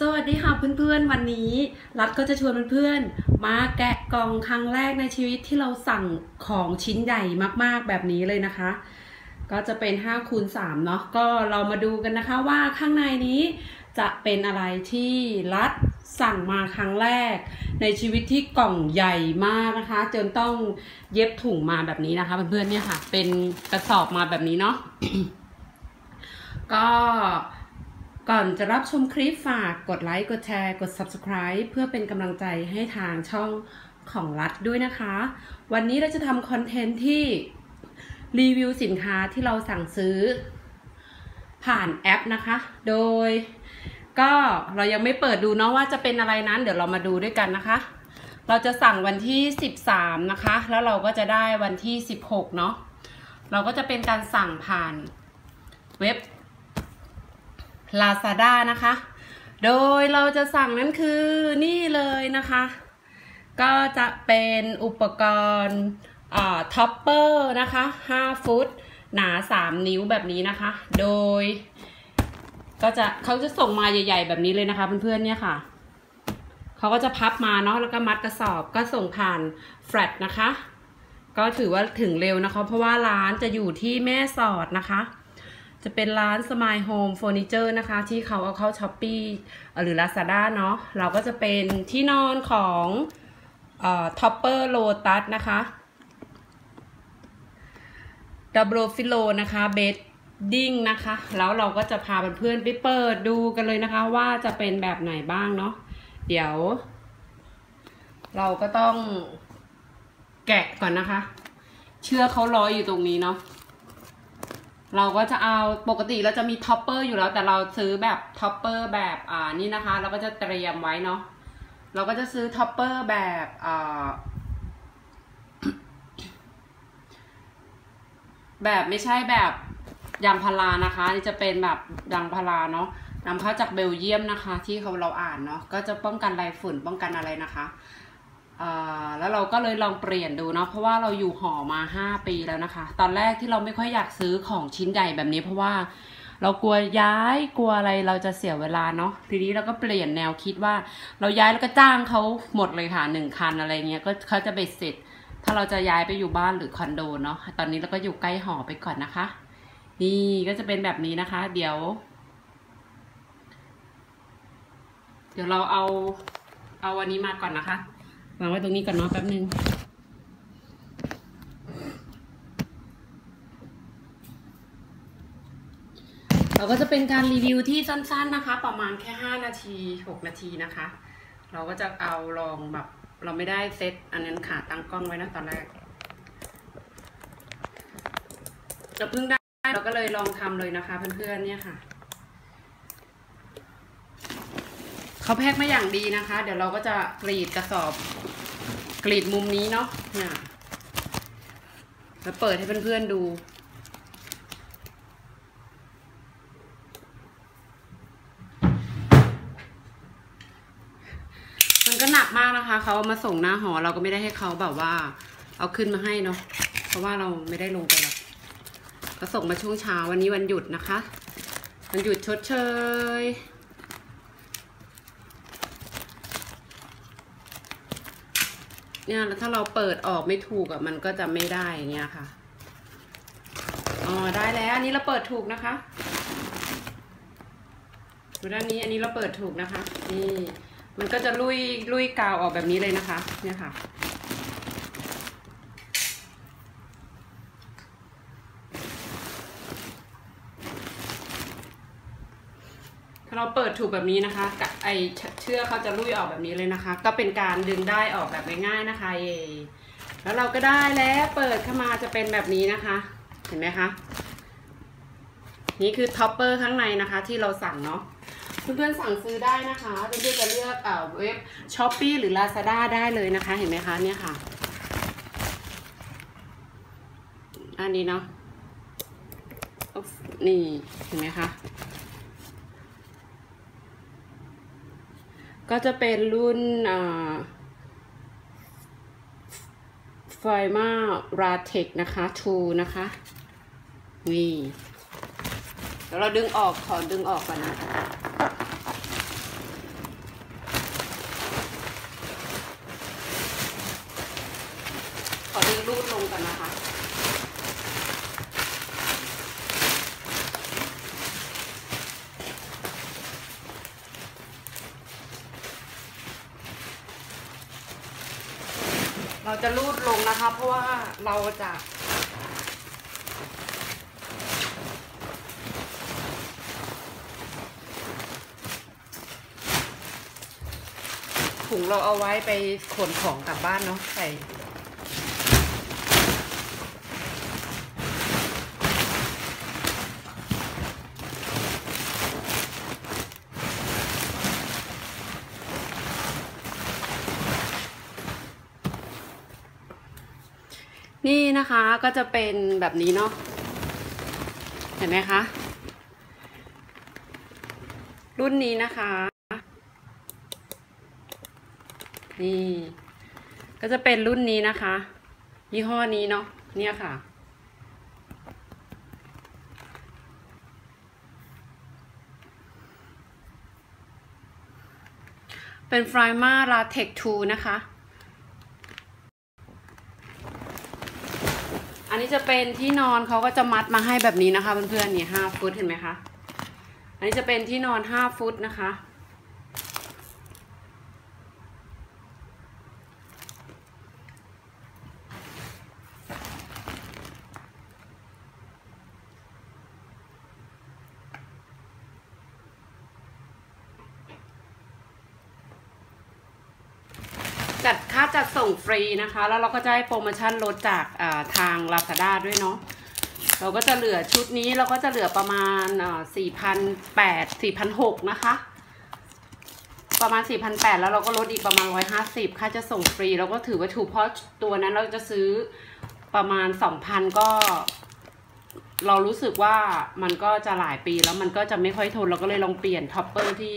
สวัสดีค่ะเพื่อนๆ วันนี้รัฐก็จะชวนเพื่อนๆ มาแกะกล่องครั้งแรกในชีวิตที่เราสั่งของชิ้นใหญ่มากๆแบบนี้เลยนะคะ ก็จะเป็น5คูณ3เนาะก็เรามาดูกันนะคะว่าข้างในนี้จะเป็นอะไรที่รัฐสั่งมาครั้งแรก ในชีวิตที่กล่องใหญ่มากนะคะ จนต้องเย็บถุงมาแบบนี้นะคะเพื่อนๆเนี่ยค่ะ เป็นกระสอบมาแบบนี้เนาะก็ ก่อนจะรับชมคลิปฝากกดไลค์ กดแชร์ กด subscribe เพื่อเป็นกำลังใจให้ทางช่องของรัฐด้วยนะคะ วันนี้เราจะทำคอนเทนต์ที่รีวิวสินค้าที่เราสั่งซื้อ ผ่านแอปนะคะ โดยก็เรายังไม่เปิดดูเนาะว่าจะเป็นอะไรนั้น เดี๋ยวเรามาดูด้วยกันนะคะ เราจะสั่งวันที่ 13 นะคะ แล้วเราก็จะได้วันที่ 16 เนาะเราก็จะเป็นการสั่งผ่านเว็บ Lazada นะคะ โดยเราจะสั่งนั้นคือนี่เลยนะคะ ก็จะเป็นอุปกรณ์ topper นะคะ 5 ฟุต หนา 3 นิ้วแบบนี้นะคะ โดย ก็จะเขาจะส่งมาใหญ่ ๆ แบบนี้เลยนะคะเพื่อนๆเนี่ยค่ะเขาก็จะพับมาเนาะแล้วก็มัดกระสอบก็ส่งผ่านแฟลตนะคะ ก็ถือว่าถึงเร็วนะคะ เพราะว่าร้านจะอยู่ที่แม่สอดนะคะ จะเป็นร้าน Smile Home Furniture นะคะ ที่เขาเอาเข้า Shopee หรือ Lazada เนาะเราก็จะเป็นที่นอนของท็อปเปอร์โลตัสนะคะ double pillow นะคะ bedding นะคะ แล้วเราก็จะพาเพื่อนๆไปเปิดดูกันเลยนะคะ ว่าจะเป็นแบบไหนบ้างเนาะเดี๋ยว เราก็ต้องแกะก่อนนะคะ เชือกเขาร้อยอยู่ตรงนี้เนาะ เราก็จะเอาปกติเราจะมีท็อปเปอร์อยู่แล้ว แต่เราซื้อแบบท็อปเปอร์แบบอ่านี่นะคะ เราก็จะเตรียมไว้เนาะเราก็จะซื้อท็อปเปอร์แบบอ่าแบบไม่ใช่แบบยางพารานะคะนี่จะเป็นแบบยางพาราเนาะนำเข้าจากเบลเยียมนะคะ ที่เขาเราอ่านเนาะก็จะป้องกันไรฝุ่นป้องกันอะไรนะคะ แล้วเราก็เลยลองเปลี่ยนดูเนาะเพราะว่าเราอยู่หอมา 5 ปีแล้วนะคะ ตอนแรกที่เราไม่ค่อยอยากซื้อของชิ้นใหญ่แบบนี้เพราะว่าเรากลัวย้ายกลัวอะไรเราจะเสียเวลาเนาะทีนี้เราก็เปลี่ยนแนวคิดว่า เราย้ายแล้วก็จ้างเขาหมดเลยค่ะหนึ่งคันอะไรเงี้ยก็เขาจะไปเสร็จ ถ้าเราจะย้ายไปอยู่บ้านหรือคอนโดเนาะตอนนี้เราก็อยู่ใกล้หอไปก่อนนะคะ นี่ก็จะเป็นแบบนี้นะคะ เดี๋ยว เดี๋ยวเราเอาเอาวันนี้มาก่อนนะคะ วางไว้ตรงนี้ก่อนเนาะแป๊บนึงเราก็จะเป็นการรีวิวที่สั้นๆนะคะ ประมาณแค่ 5 นาที 6 นาทีนะคะ เราก็จะเอาลองแบบ เราไม่ได้เซตอันนั้นขาตั้งกล้องไว้นะตอนแรกเราเพิ่งได้เราก็เลยลองทำเลยนะคะเพื่อนๆเนี่ยค่ะเขาแพ็คมาอย่างดีนะคะ เดี๋ยวเราก็จะกรีดกระสอบ กรีดมุมนี้เนาะเนี่ยแล้วเปิดให้เพื่อนๆดู มันก็หนักมากนะคะ เขาเอามาส่งหน้าหอเราก็ไม่ได้ให้เขาแบบว่า เอาขึ้นมาให้เนาะ เพราะว่าเราไม่ได้ลงไปหรอกก็ส่งมาช่วงเช้าวันนี้วันหยุดนะคะ วันหยุดชดเชย เนี่ยแล้วถ้าเราเปิดออกไม่ถูกอะมันก็จะไม่ได้อย่างเงี้ยค่ะอ๋อได้แล้วอันนี้เราเปิดถูกนะคะดูด้านนี้อันนี้เราเปิดถูกนะคะ นี่ มันก็จะลุ่ยลุ่ยกาวออกแบบนี้เลยนะคะ เนี่ยค่ะ เราเปิดถูกแบบนี้นะคะไอ้เชือกเขาจะลุ่ยออกแบบนี้เลยนะคะ ก็เป็นการดึงได้ออกแบบง่ายๆนะคะเย้แล้วเราก็ได้แล้วเปิดเข้ามาจะเป็นแบบนี้นะคะ เห็นไหมคะนี่คือท็อปเปอร์ข้างในนะคะ ที่เราสั่งเนาะเพื่อนๆสั่งซื้อได้นะคะเพื่อนๆจะเลือกเอ่อเว็บช้อปปี้หรือ Lazada ได้เลยนะคะ เห็นไหมคะเนี่ยค่ะอันนี้เนาะนี่เห็นไหมคะ ก็จะเป็นรุ่นไฟมาราเทคนะคะทูนะคะ นี่เดี๋ยวเราดึงออก ขอดึงออกก่อนนะ ก่อนนะคะ เราจะรูดลงนะคะ เพราะว่าเราจะถุงเราเอาไว้ไปขนของกลับบ้านเนาะใส่ นี่นะคะก็จะเป็นแบบนี้เนาะเห็นไหมคะ รุ่นนี้นะคะ นี่ ก็จะเป็นรุ่นนี้นะคะ ยี่ห้อนี้เนาะเนี่ยค่ะ เป็นฟรายมาลาเทคทูนะคะ นนี้จะเป็นที่นอนเขาก็จะมัดมาให้แบบนี้นะคะเพื่อนๆนี่ห้าฟุตเห็นไหมคะ อันนี้จะเป็นที่นอนห้าฟุตนะคะ จัดค่าจัดส่งฟรีนะคะ แล้วเราก็จะให้โปรโมชั่นลดจากทาง Lazada ด้วยเนาะเราก็จะเหลือชุดนี้เราก็จะเหลือประมาณสี่พันแปดสี่พันหกนะคะ ประมาณสี่พันแปดแล้วเราก็ลดอีกประมาณร้อยห้าสิบค่าจัดส่งฟรีเราก็ถือว่าถูกเพราะตัวนั้นเราจะซื้อประมาณสองพันก็ เรารู้สึกว่ามันก็จะหลายปีแล้วมันก็จะไม่ค่อยทนเราก็เลยลองเปลี่ยนท็อปเปอร์ที่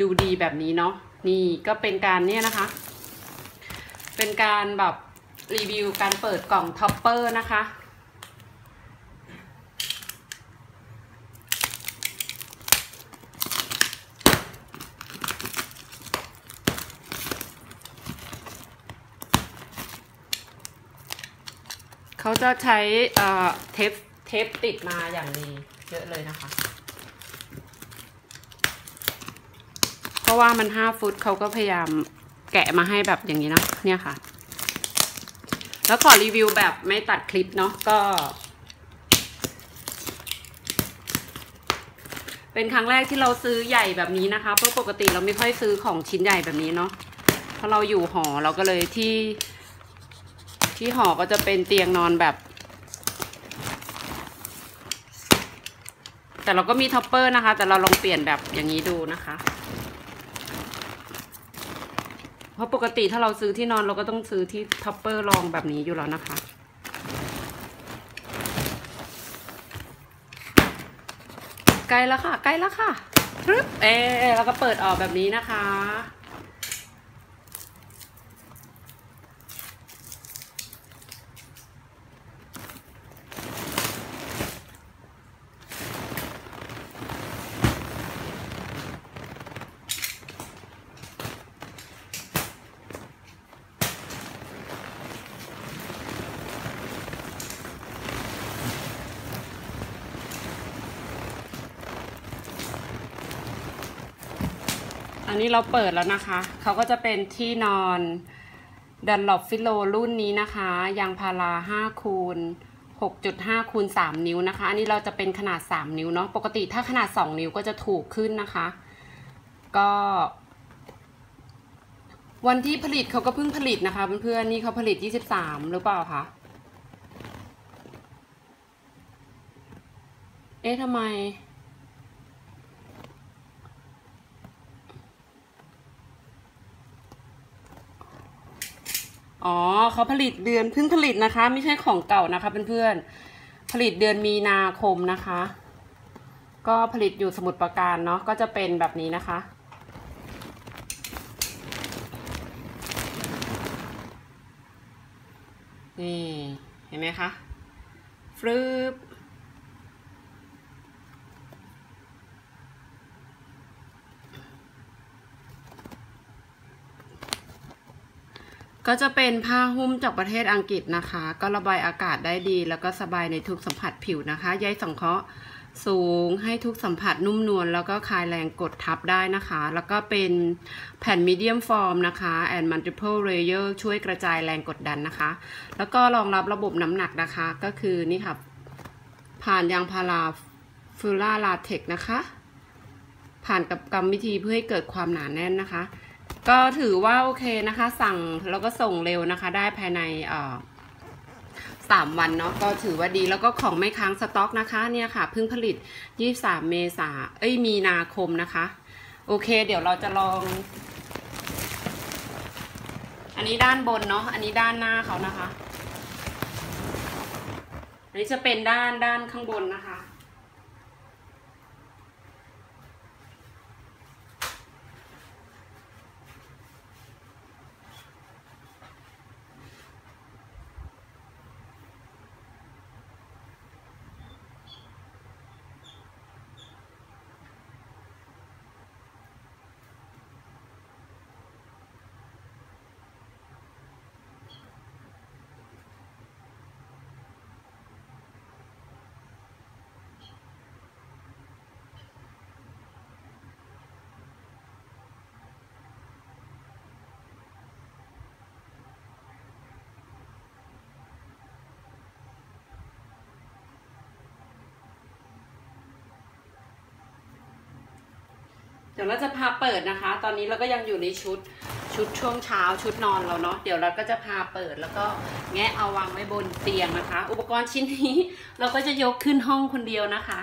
ดูดีแบบนี้เนาะนี่ก็เป็นการเนี่ยนะคะ เป็นการแบบรีวิวการเปิดกล่องท็อปเปอร์นะคะ เขาจะใช้เทปเทปติดมาอย่างดีเยอะเลยนะคะ เพราะว่ามันห้าฟุตเขาก็พยายาม แกะมาให้แบบอย่างนี้เนาะเนี่ยค่ะ แล้วขอรีวิวแบบไม่ตัดคลิปเนาะก็ เป็นครั้งแรกที่เราซื้อใหญ่แบบนี้นะคะ เพราะปกติเราไม่ค่อยซื้อของชิ้นใหญ่แบบนี้เนาะเพราะเราอยู่หอเราก็เลยที่ ที่หอก็จะเป็นเตียงนอนแบบ แต่เราก็มีท็อปเปอร์นะคะ แต่เราลองเปลี่ยนแบบอย่างนี้ดูนะคะ เพราะปกติถ้าเราซื้อที่นอนเราก็ต้องซื้อที่ท็อปเปอร์รองแบบนี้อยู่แล้วนะคะ ใกล้แล้วค่ะ ใกล้แล้วค่ะปึ๊บเออแล้วก็เปิดออกแบบนี้นะคะ นนี้เราเปิดแล้วนะคะ เขาก็จะเป็นที่นอนดันหลบฟิโลรุ่นนี้นะคะ ยางพารา5คูณ6.5คูณ3นิ้วนะคะ อันนี้เราจะเป็นขนาด 3 นิ้วเนาะ ปกติถ้าขนาด 2 นิ้วก็จะถูกขึ้นนะคะ ก็ วันที่ผลิตเขาก็เพิ่งผลิตนะคะเพื่อนๆ นี่เขาผลิต 23 หรือเปล่าคะ เอ๊ะทำไม อ๋อเขาผลิตเดือนเพิ่งผลิตนะคะ ไม่ใช่ของเก่านะคะเพื่อนๆผลิตเดือนมีนาคมนะคะ ก็ผลิตอยู่สมุดประการเนาะก็จะเป็นแบบนี้นะคะ นี่ เห็นไหมคะฟรึบ ก็จะเป็นผ้าหุ้มจากประเทศอังกฤษนะคะ ก็ระบายอากาศได้ดี แล้วก็สบายในทุกสัมผัสผิวนะคะใยสังเคราะห์สูงให้ทุกสัมผัสนุ่มนวลแล้วก็คลายแรงกดทับได้นะคะ แล้วก็เป็นแผ่นมีเดียมฟอร์มนะคะ and multiple layer ช่วยกระจายแรงกดดันนะคะ แล้วก็รองรับระบบน้ำหนักนะคะก็คือนี่ค่ะ ผ่านยางพารา Firma Latex นะคะ ผ่านกับกรรมวิธีเพื่อให้เกิดความหนาแน่นนะคะ ก็ถือว่าโอเคนะคะ สั่งแล้วก็ส่งเร็วนะคะ ได้ภายในสามวันเนาะก็ถือว่าดีแล้วก็ของไม่ค้างสต็อกนะคะเนี่ยค่ะเพิ่งผลิต 23 เมษาเอ้ยมีนาคมนะคะ โอเค เดี๋ยวเราจะลอง อันนี้ด้านบนเนาะอันนี้ด้านหน้าเขานะคะ อันนี้จะเป็นด้านด้านข้างบนนะคะ ดี๋ยวเราจะพาเปิดนะคะ ตอนนี้เราก็ยังอยู่ในชุดชุดช่วงเช้าชุดนอนเราเนาะ เดี๋ยวเราก็จะพาเปิดแล้วก็แงะเอาวางไว้บนเตียงนะคะ อุปกรณ์ชิ้นนี้เราก็จะยกขึ้นห้องคนเดียวนะคะ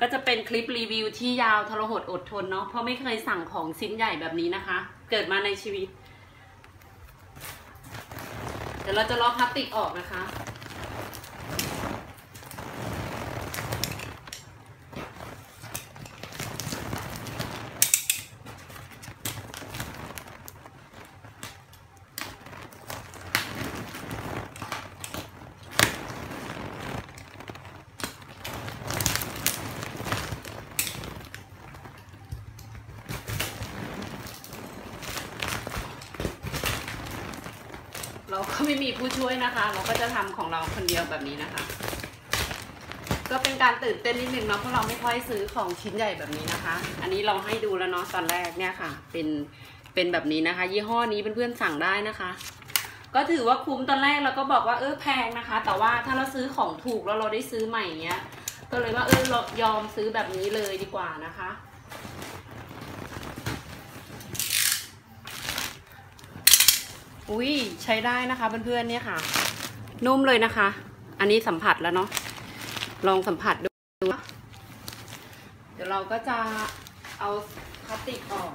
ก็จะเป็นคลิปรีวิวที่ยาวทรหดอดทนเนาะ เพราะไม่เคยสั่งของชิ้นใหญ่แบบนี้นะคะ เกิดมาในชีวิต เดี๋ยวเราจะลอกพลาสติกออกนะคะ เราก็ไม่มีผู้ช่วยนะคะ เราก็จะทำของเราคนเดียวแบบนี้นะคะ ก็เป็นการตื่นเต้นนิดนึงเนาะเพราะเราไม่ค่อยซื้อของชิ้นใหญ่แบบนี้นะคะ อันนี้เราให้ดูแล้วเนาะตอนแรกเนี่ยค่ะ เป็นเป็นแบบนี้นะคะ ยี่ห้อนี้เพื่อนๆสั่งได้นะคะ ก็ถือว่าคุ้มตอนแรกเราก็บอกว่าเออแพงนะคะ แต่ว่าถ้าเราซื้อของถูกแล้วเราได้ซื้อใหม่เงี้ย ก็เลยว่าเออเรายอมซื้อแบบนี้เลยดีกว่านะคะ อุ้ยใช้ได้นะคะเพื่อนๆเนี่ยค่ะ นุ่มเลยนะคะ อันนี้สัมผัสแล้วเนาะลองสัมผัสดูเดี๋ยวเราก็จะเอาพลาสติกออก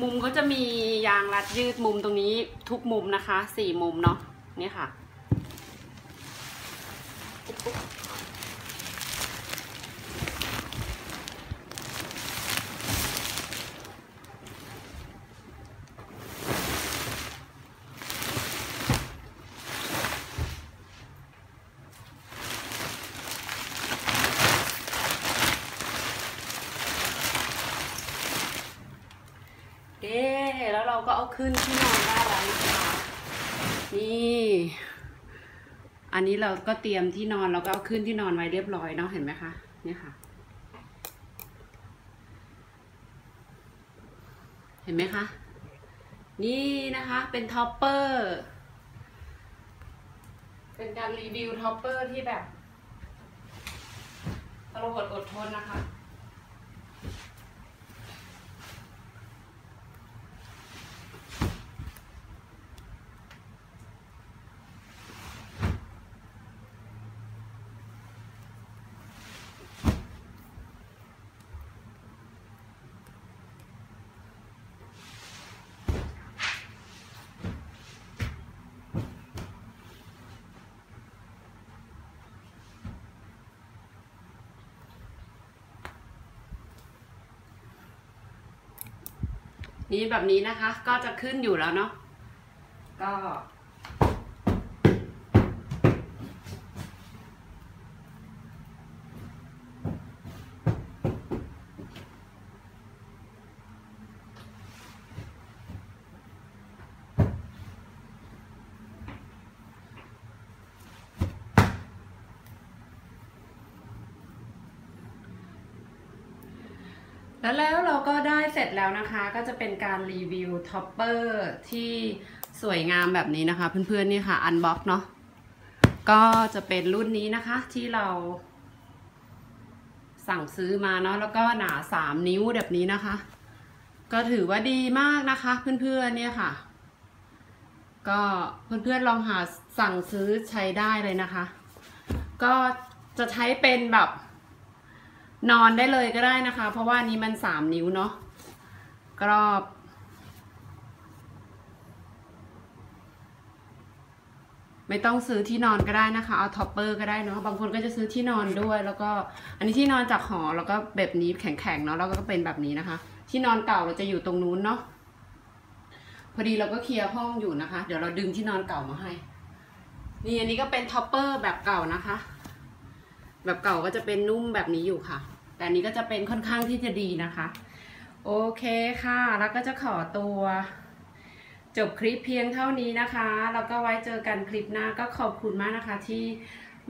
มุมเขาจะมียางรัดยืดมุมตรงนี้ทุกมุมนะคะสี่มุมเนาะนี่ค่ะ เอ๊แล้วเรา ก็เอาขึ้นที่นอนได้แล้วนะคะนี่อันนี้เราก็เตรียมที่นอนเราก็เอาขึ้นที่นอนไว้เรียบร้อยเนาะเห็นไหมคะเนี่ยค่ะ เห็นไหมคะ นี่นะคะเป็นท็อปเปอร์ เป็นการรีวิวท็อปเปอร์ที่แบบทรหดอดทนนะคะ นี่แบบนี้นะคะ ก็จะขึ้นอยู่แล้วเนาะก็ แล้วแล้วเราก็ได้เสร็จแล้วนะคะ ก็จะเป็นการรีวิวท็อปเปอร์ที่สวยงามแบบนี้นะคะ เพื่อนๆนี่ค่ะ unbox เนาะก็จะเป็นรุ่นนี้นะคะที่เรา สั่งซื้อมาเนาะแล้วก็หนาสามนิ้วแบบนี้นะคะ ก็ถือว่าดีมากนะคะ เพื่อนๆเนี่ยค่ะ ก็เพื่อนๆลองหาสั่งซื้อใช้ได้เลยนะคะ ก็จะใช้เป็นแบบ นอนได้เลยก็ได้นะคะ เพราะว่านี้มันสามนิ้วเนาะกรอบ ไม่ต้องซื้อที่นอนก็ได้นะคะ เอาท็อปเปอร์ก็ได้เนาะบางคนก็จะซื้อที่นอนด้วย แล้วก็อันนี้ที่นอนจากหอแล้วก็แบบนี้แข็งๆเนาะแล้วก็เป็นแบบนี้นะคะ ที่นอนเก่าเราจะอยู่ตรงนู้นเนาะพอดีเราก็เคลียร์ห้องอยู่นะคะ เดี๋ยวเราดึงที่นอนเก่ามาให้ นี่อันนี้ก็เป็นท็อปเปอร์แบบเก่านะคะ แบบเก่าก็จะเป็นนุ่มแบบนี้อยู่ค่ะ แต่อันนี้ก็จะเป็นค่อนข้างที่จะดีนะคะ โอเคค่ะ แล้วก็จะขอตัว จบคลิปเพียงเท่านี้นะคะ แล้วก็ไว้เจอกันคลิปหน้าก็ขอบคุณมากนะคะ ที่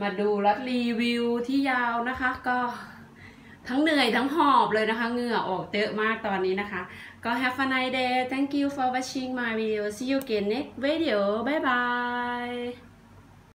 มาดูและรีวิวที่ยาวนะคะ ก็ทั้งเหนื่อยทั้งหอบเลยนะคะ เหงื่อออกเยอะมากตอนนี้นะคะ ก็ have a nice day thank you for watching my video see you again next video bye bye